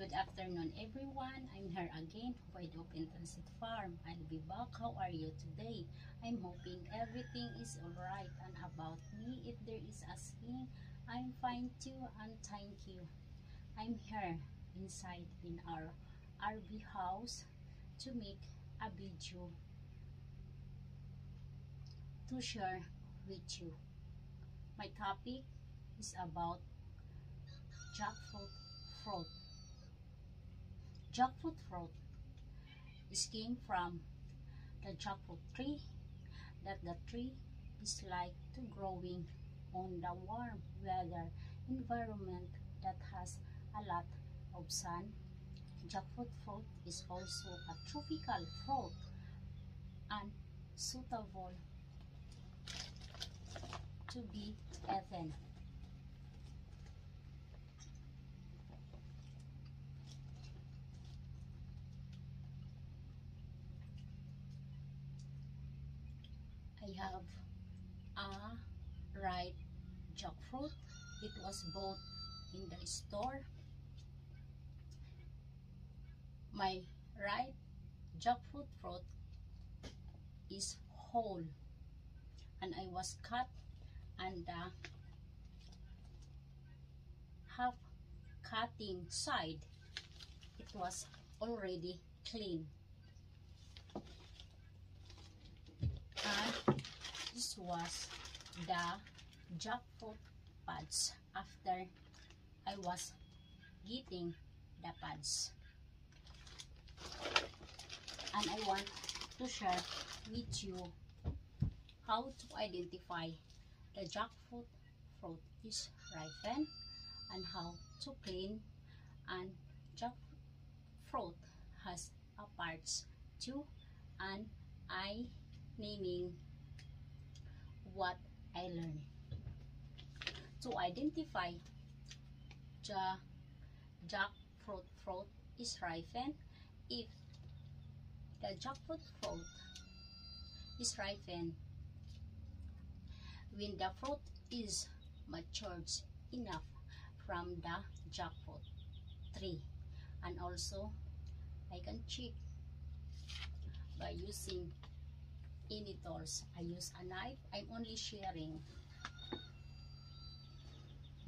Good afternoon everyone. I'm here again, Wide Open Transit Farm. I'll be back. How are you today? I'm hoping everything is alright and about me if there is asking, I'm fine too and thank you. I'm here inside in our RV house to make a video to share with you. My topic is about jackfruit fruit. Jackfruit fruit is came from the jackfruit tree that the tree is like to growing on the warm weather environment that has a lot of sun. Jackfruit fruit is also a tropical fruit and suitable to be eaten. I have a ripe jackfruit. It was bought in the store. My ripe jackfruit fruit is whole and I was cut and the half cutting side it was already clean was the jackfruit pods after I was getting the pods. And I want to share with you how to identify the jackfruit fruit is ripened and how to clean. And jackfruit has a parts too. And I naming what I learned. To identify the jackfruit fruit is ripened if the jackfruit fruit is ripened when the fruit is matured enough from the jackfruit tree and also I can check by using any tools. I use a knife. I'm only sharing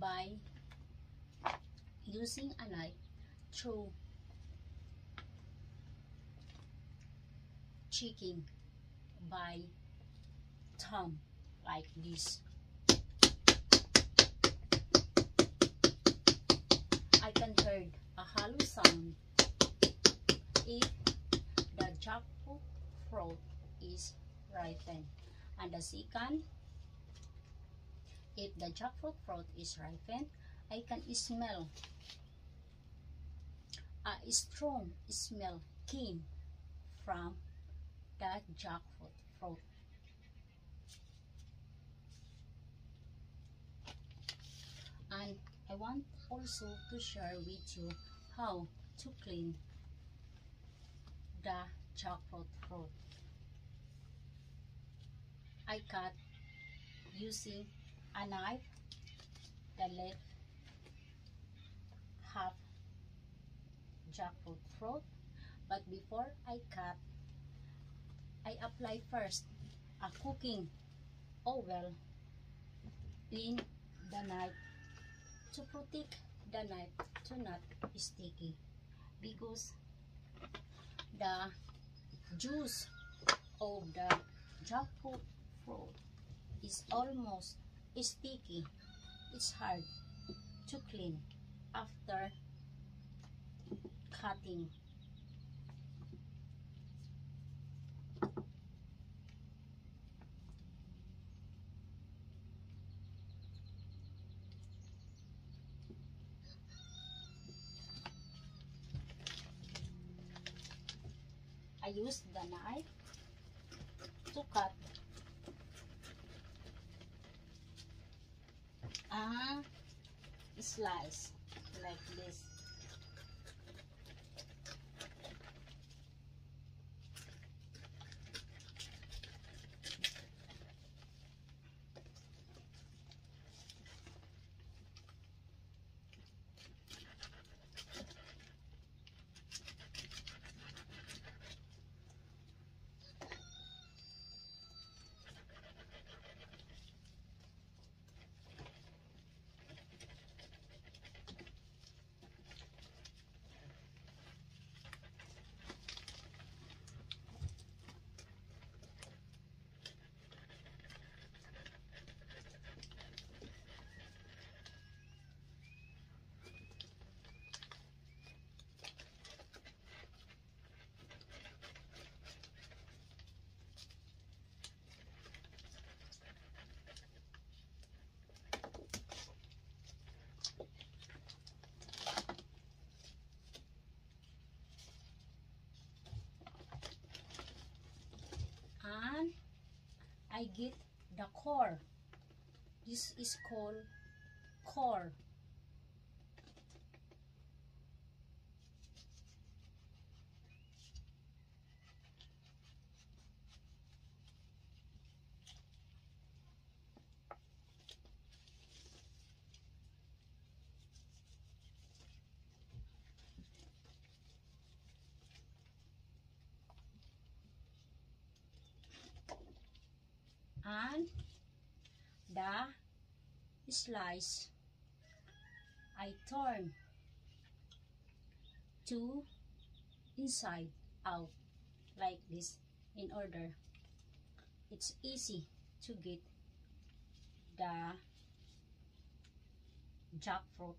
by using a knife through checking by thumb like this. I can hear a hollow sound if the jackfruit fruit is ripened. And the second, if the jackfruit fruit is ripened, I can smell a strong smell came from that jackfruit fruit. And I want also to share with you how to clean the jackfruit fruit. I cut using a knife the left half jackfruit fruit but before I cut I apply first a cooking oil in the knife to protect the knife to not sticky because the juice of the jackfruit is almost sticky. It's hard to clean after cutting. I use the knife to cut a slice. Like this I get the core. This is called core. And the slice I turn to inside out like this in order. It's easy to get the jackfruit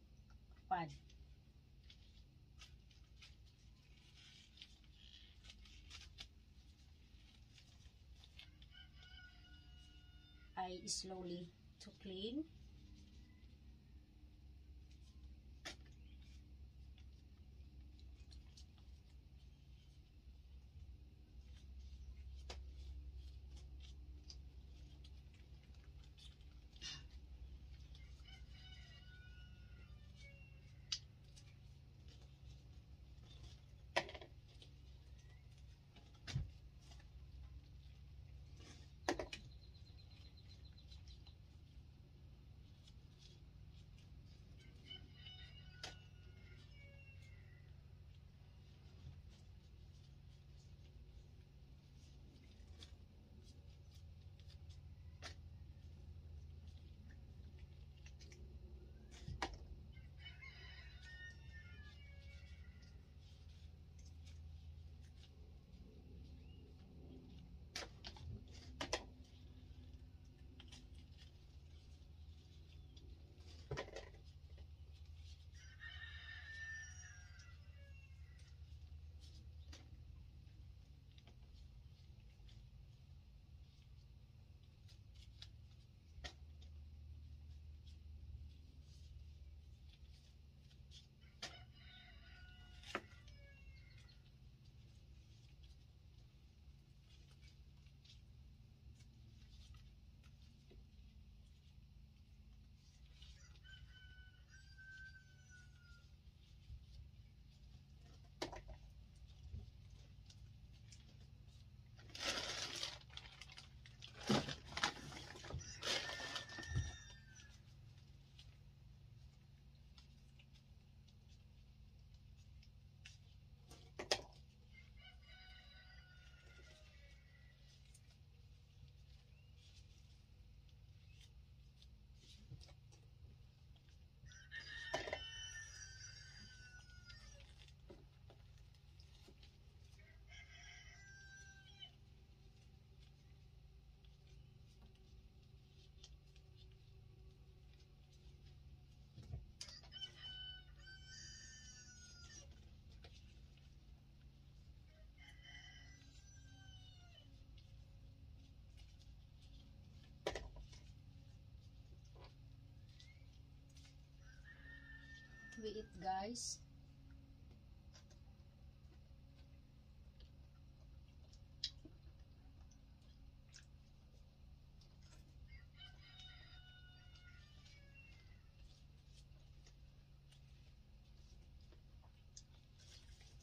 pod I slowly to clean. We eat guys?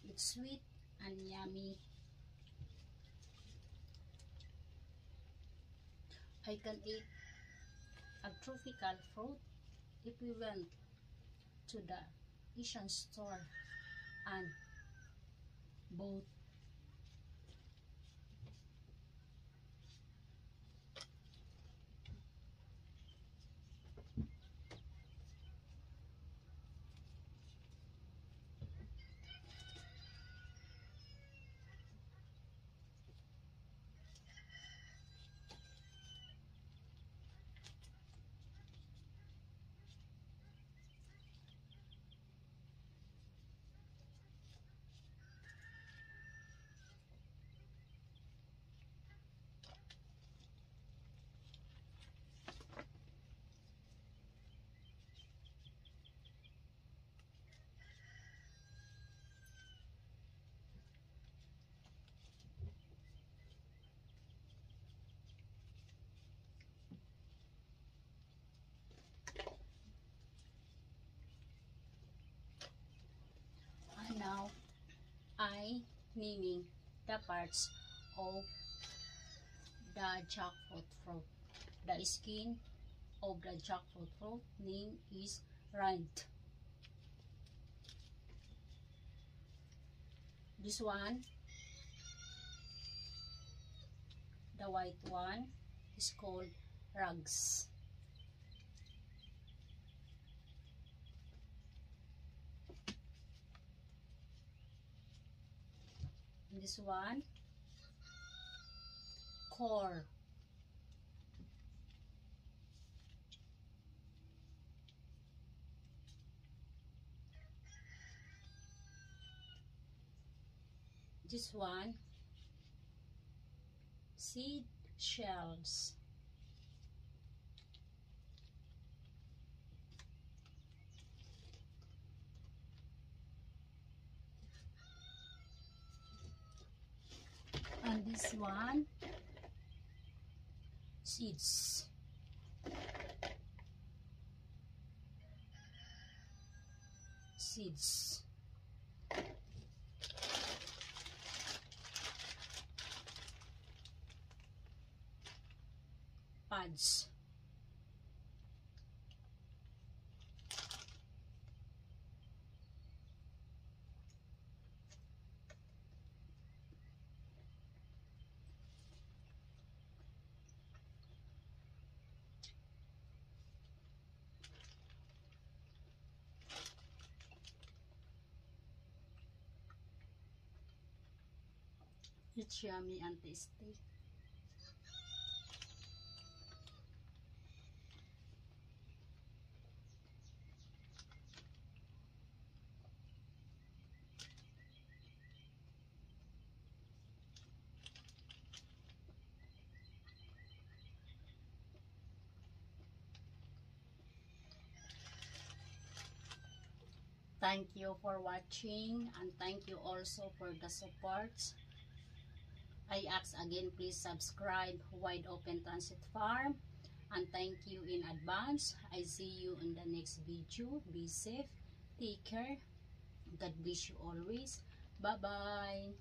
It's sweet and yummy. I can eat a tropical fruit if we went to the Asian store and both by naming the parts of the jackfruit fruit. The skin of the jackfruit fruit name is rind. This one, the white one, is called rugs. This one. Core. This one. Seed shells and this one. Seeds. Seeds. Pods It's yummy and tasty. Thank you for watching and thank you also for the support. I ask again please subscribe Wide Open Transit Farm and thank you in advance. I see you in the next video. Be safe. Take care. God bless you always. Bye-bye.